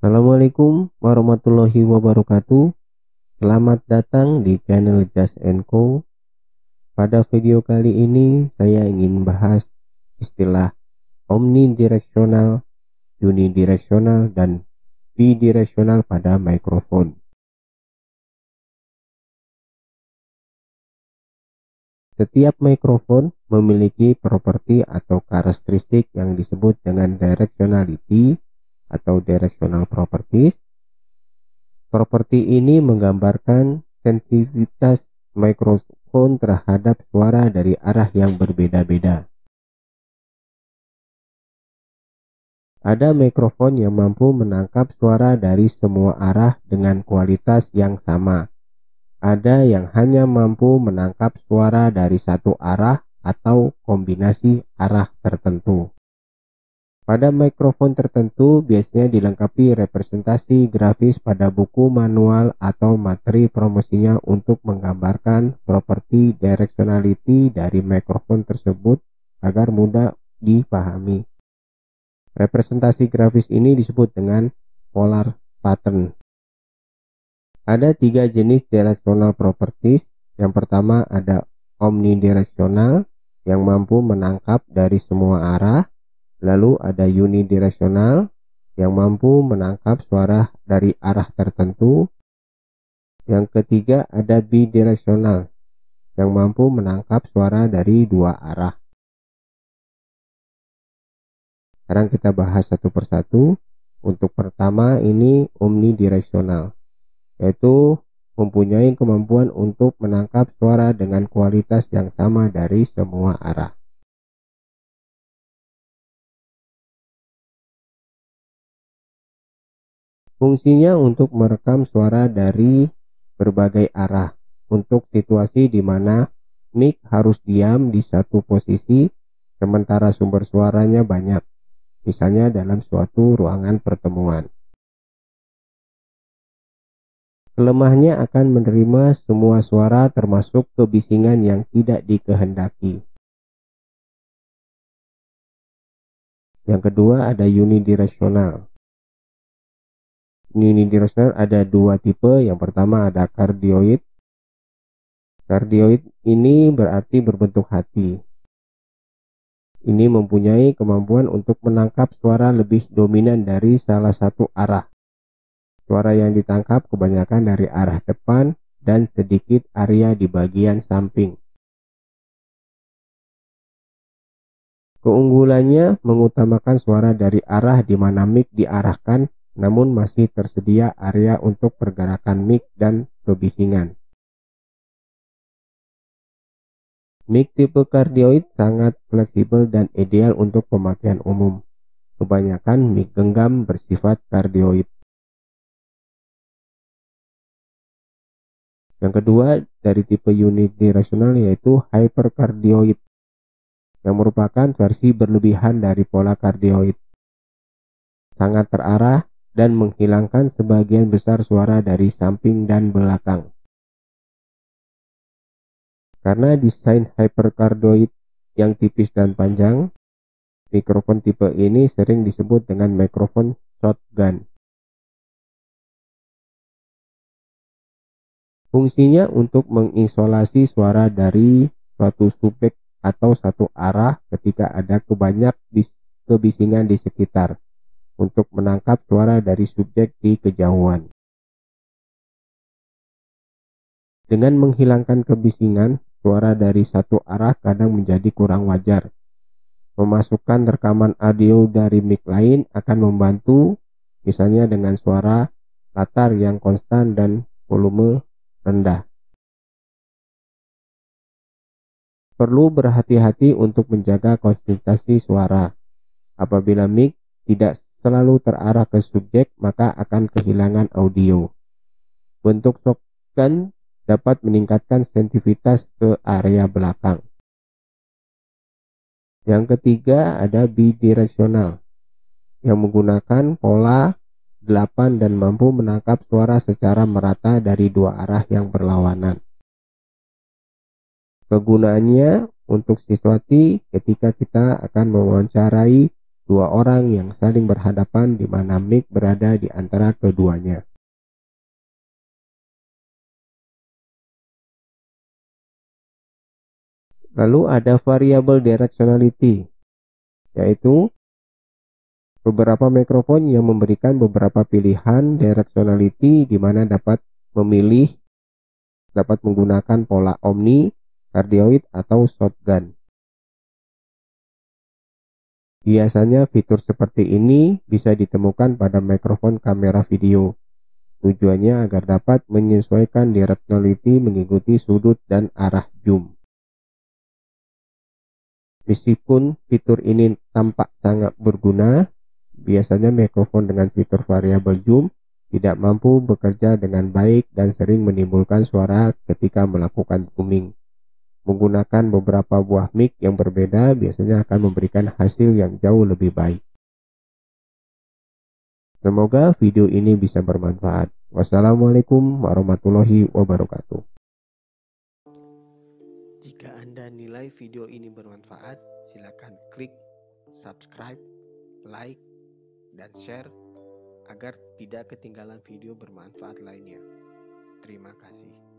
Assalamualaikum warahmatullahi wabarakatuh. Selamat datang di channel Just Co. Pada video kali ini saya ingin bahas istilah omnidirectional, unidirectional, dan bidirectional pada mikrofon. Setiap mikrofon memiliki properti atau karakteristik yang disebut dengan directionality atau directional properties. Properti ini menggambarkan sensitivitas mikrofon terhadap suara dari arah yang berbeda-beda. Ada mikrofon yang mampu menangkap suara dari semua arah dengan kualitas yang sama. Ada yang hanya mampu menangkap suara dari satu arah atau kombinasi arah tertentu. Pada mikrofon tertentu biasanya dilengkapi representasi grafis pada buku manual atau materi promosinya untuk menggambarkan properti directionality dari mikrofon tersebut agar mudah dipahami. Representasi grafis ini disebut dengan polar pattern. Ada tiga jenis directional properties. Yang pertama ada omnidirectional yang mampu menangkap dari semua arah Lalu ada unidirectional yang mampu menangkap suara dari arah tertentu. Yang ketiga ada bidirectional yang mampu menangkap suara dari dua arah. Sekarang kita bahas satu persatu. Untuk pertama ini omnidirectional, yaitu mempunyai kemampuan untuk menangkap suara dengan kualitas yang sama dari semua arah. Fungsinya untuk merekam suara dari berbagai arah untuk situasi di mana mic harus diam di satu posisi sementara sumber suaranya banyak, misalnya dalam suatu ruangan pertemuan. Kelemahnya akan menerima semua suara termasuk kebisingan yang tidak dikehendaki. Yang kedua ada unidirectional unidirectional ada dua tipe. Yang pertama ada cardioid. Cardioid ini berarti berbentuk hati. Ini mempunyai kemampuan untuk menangkap suara lebih dominan dari salah satu arah. Suara yang ditangkap kebanyakan dari arah depan dan sedikit area di bagian samping. Keunggulannya mengutamakan suara dari arah di mana mic diarahkan namun masih tersedia area untuk pergerakan mic dan kebisingan. Mic tipe kardioid sangat fleksibel dan ideal untuk pemakaian umum. Kebanyakan mic genggam bersifat kardioid. Yang kedua dari tipe unidirectional yaitu hypercardioid yang merupakan versi berlebihan dari pola kardioid. Sangat terarah dan menghilangkan sebagian besar suara dari samping dan belakang. Karena desain hypercardioid yang tipis dan panjang, mikrofon tipe ini sering disebut dengan mikrofon shotgun. Fungsinya untuk mengisolasi suara dari suatu subjek atau satu arah ketika ada kebanyak kebisingan di sekitar untuk menangkap suara dari subjek di kejauhan. Dengan menghilangkan kebisingan, suara dari satu arah kadang menjadi kurang wajar. Memasukkan rekaman audio dari mic lain akan membantu, misalnya dengan suara latar yang konstan dan volume rendah. Perlu berhati-hati untuk menjaga konsentrasi suara. Apabila mic tidak selalu terarah ke subjek, maka akan kehilangan audio. Bentuk shotgun dapat meningkatkan sensitivitas ke area belakang. Yang ketiga ada bidirectional yang menggunakan pola 8 dan mampu menangkap suara secara merata dari dua arah yang berlawanan. Kegunaannya untuk situasi ketika kita akan mewawancarai dua orang yang saling berhadapan di mana mic berada di antara keduanya. Lalu ada variable directionality, yaitu beberapa mikrofon yang memberikan beberapa pilihan directionality di mana dapat memilih dapat menggunakan pola omni, cardioid, atau shotgun. Biasanya fitur seperti ini bisa ditemukan pada mikrofon kamera video. Tujuannya agar dapat menyesuaikan directionality mengikuti sudut dan arah zoom. Meskipun fitur ini tampak sangat berguna, biasanya mikrofon dengan fitur variabel zoom tidak mampu bekerja dengan baik dan sering menimbulkan suara ketika melakukan booming. Menggunakan beberapa buah mic yang berbeda biasanya akan memberikan hasil yang jauh lebih baik. Semoga video ini bisa bermanfaat. Wassalamualaikum warahmatullahi wabarakatuh. Jika Anda nilai video ini bermanfaat, silakan klik subscribe, like, dan share agar tidak ketinggalan video bermanfaat lainnya. Terima kasih.